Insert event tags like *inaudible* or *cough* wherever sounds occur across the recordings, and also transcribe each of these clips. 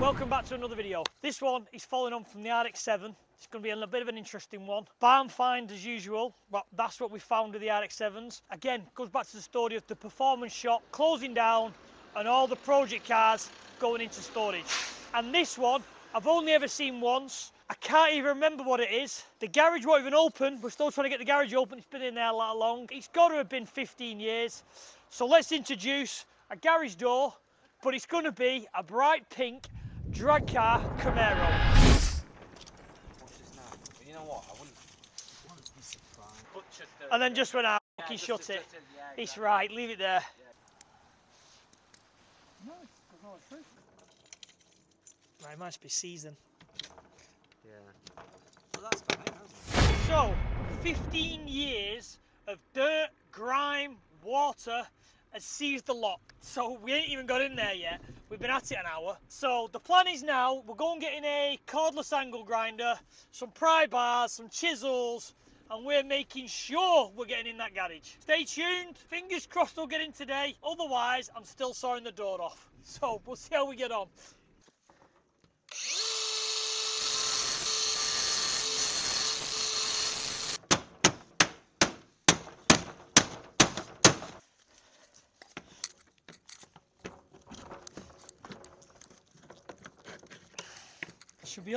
Welcome back to another video. This one is following on from the RX-7. It's going to be a bit of an interesting one. Barn find as usual. Well, that's what we found with the RX-7s. Again, goes back to the story of the performance shop closing down and all the project cars going into storage. And this one, I've only ever seen once. I can't even remember what it is. The garage won't even open. We're still trying to get the garage open. It's been in there that long. It's got to have been 15 years. So let's introduce a garage door, but it's going to be a bright pink drag car Camaro. What's this now? But you know what? I wouldn't, wouldn't be surprised. And then just went out, Yeah, fucking just- shut it. just- yeah, It's right, leave it there. Right, it must be season. Yeah. So that's fine. So, 15 years of dirt, grime, water has seized the lock. So we ain't even got in there yet. We've been at it an hour. So the plan is now we're going getting a cordless angle grinder, some pry bars, some chisels, and we're making sure we're getting in that garage. Stay tuned. Fingers crossed we'll get in today. Otherwise, I'm still sawing the door off. So we'll see how we get on.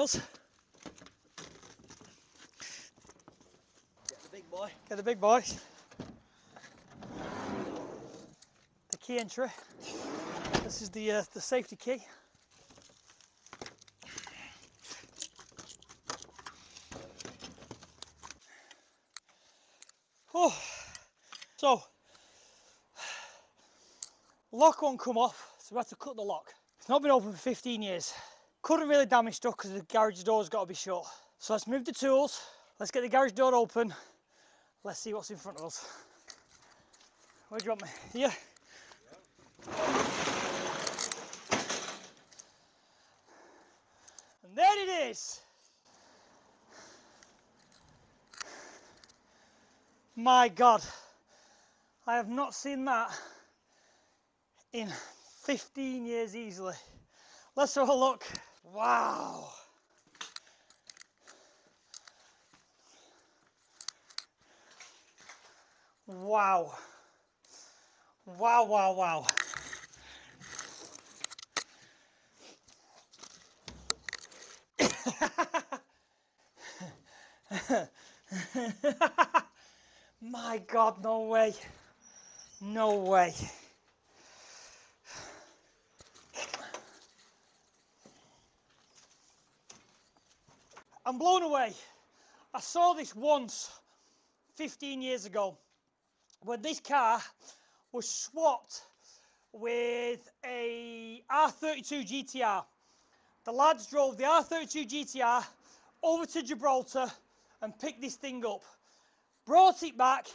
Us. Get the big boy. Get the big boys. The key entry. This is the uh, the safety key. Oh, so *sighs* lock won't come off, so we have to cut the lock. It's not been open for 15 years. Couldn't really damage stuff because the garage door's got to be shut. So let's move the tools. Let's get the garage door open. Let's see what's in front of us. Where do you want me? Here? And there it is. My God, I have not seen that in 15 years easily. Let's have a look. Wow. Wow. Wow, wow, wow. *laughs* My God, no way. No way. I'm blown away. I saw this once 15 years ago when this car was swapped with a R32 GTR. The lads drove the R32 GTR over to Gibraltar and picked this thing up, brought it back,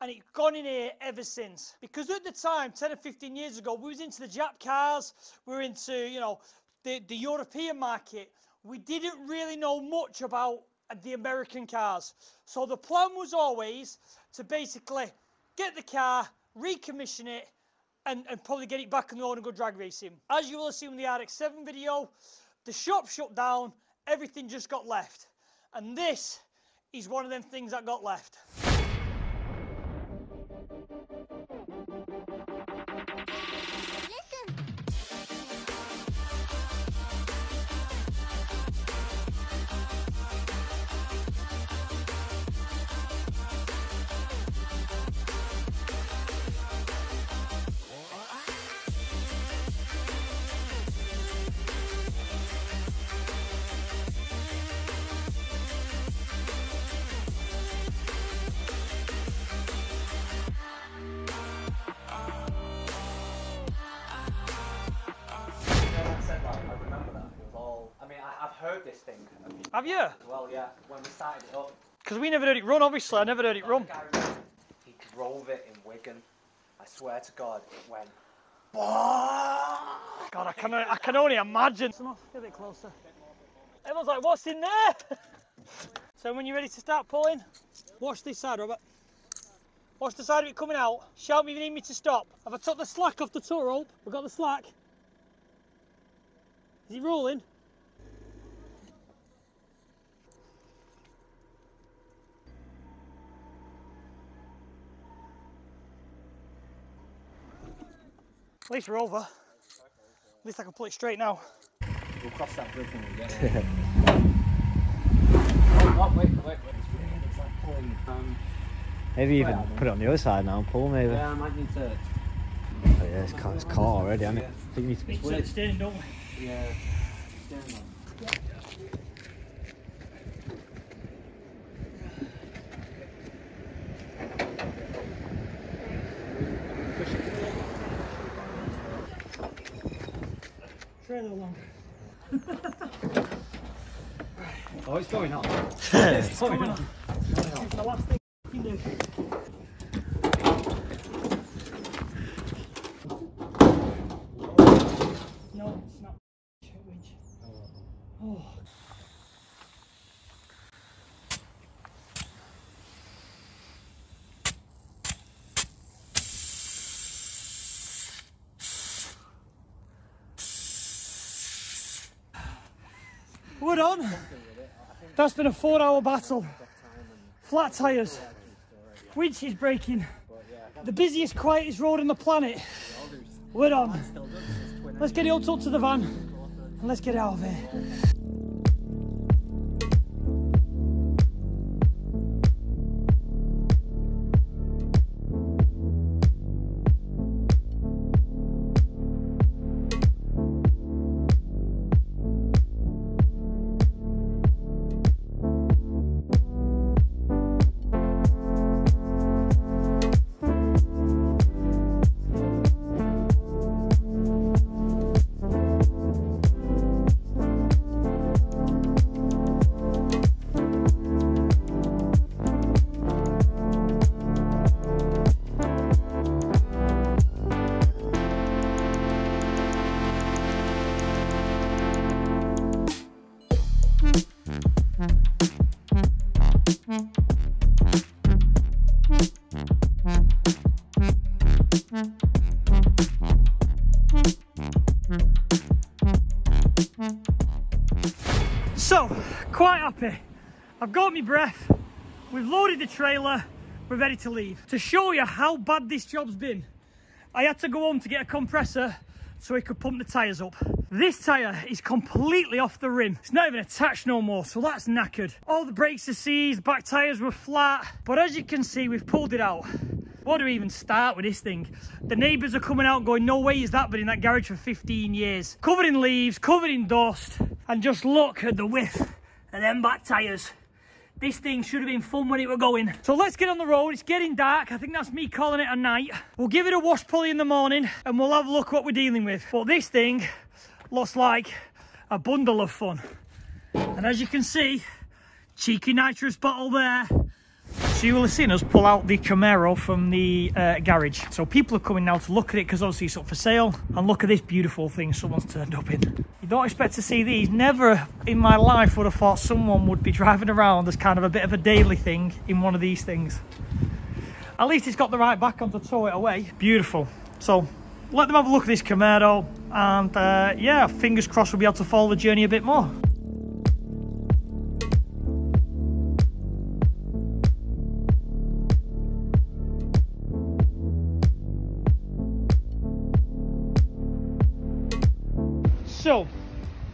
and it's gone in here ever since. Because at the time, 10 or 15 years ago, we was into the Jap cars, we were into, you know, the, the European market. We didn't really know much about the American cars. So the plan was always to basically get the car, recommission it, and, and probably get it back on the road and go drag racing. As you will seen in the RX-7 video, the shop shut down, everything just got left. And this is one of them things that got left. Heard thing Have you? well, yeah. When we started it up, Because we never heard it run, obviously. I never heard it run. he drove it in Wigan. I swear to God, it went. God, I can, I can only imagine. Get a bit closer. Everyone's like, what's in there? *laughs* so when you're ready to start pulling, watch this side, Robert. Watch the side of it coming out. Shout me if you need me to stop. Have I took the slack off the tow rope? We've got the slack. Is he rolling? At least we're over. At least I can pull it straight now. We'll cross that bridge when we get there. *laughs* oh, wait, wait, wait. It's like pulling. Um, Maybe even Well, put it on the other side now and pull maybe. yeah, I might need to. Oh yeah, it's caught, it's caught already, hasn't it? I think you need to be Need to set the steering, don't we? Yeah. Stand on. Trailer along. *laughs* Oh, it's going on. *laughs* It's going on. It's the last thing you can do. No, it's not. Winch. Oh. Done. That's been a four hour battle. Flat tyres. Winch is breaking. The busiest, quietest road on the planet. We're on. Let's get it all up to the van and let's get out of here. So, quite happy. I've got my breath. We've loaded the trailer. We're ready to leave. To show you how bad this job's been, I had to go home to get a compressor so he could pump the tyres up. This tyre is completely off the rim. It's not even attached no more, so that's knackered. All the brakes are seized, back tyres were flat, but as you can see, we've pulled it out. Where do we even start with this thing? The neighbours are coming out going, no way is that been in that garage for 15 years. Covered in leaves, covered in dust, and just look at the width of them back tyres. This thing should have been fun when it were going. So let's get on the road. It's getting dark. I think that's me calling it a night. We'll give it a wash pulley in the morning and we'll have a look what we're dealing with. But this thing looks like a bundle of fun. And as you can see, cheeky nitrous bottle there. So you will have seen us pull out the Camaro from the uh, garage. So people are coming now to look at it because obviously it's up for sale. And look at this beautiful thing someone's turned up in. You don't expect to see these. Never in my life would have thought someone would be *laughs* driving around as kind of a bit of a daily thing in one of these things. At least it's got the right back on to tow it away. Beautiful. So let them have a look at this Camaro. And uh, yeah, fingers crossed we'll be able to follow the journey a bit more.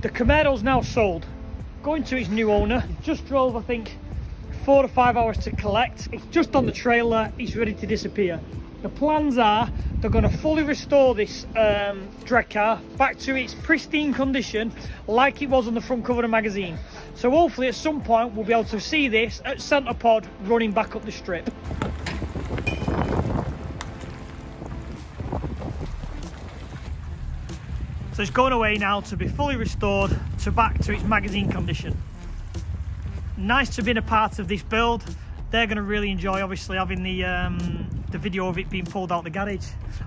The Camaro's now sold. Going to its new owner. Just drove, I think, four to five hours to collect. It's just on the trailer. It's ready to disappear. The plans are they're going to fully restore this um, drag car back to its pristine condition like it was on the front cover of the magazine. So hopefully at some point we'll be able to see this at Santa Pod running back up the strip. So it's going away now to be fully restored to back to its magazine condition. Nice to be a part of this build. They're going to really enjoy obviously having the um, the video of it being pulled out the garage.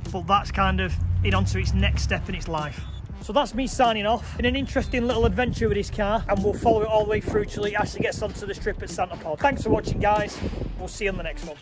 But that's kind of it onto its next step in its life. So that's me signing off. in an interesting little adventure with this car and we'll follow it all the way through till it actually gets onto the strip at Santa Pod. Thanks for watching guys. We'll see you on the next one.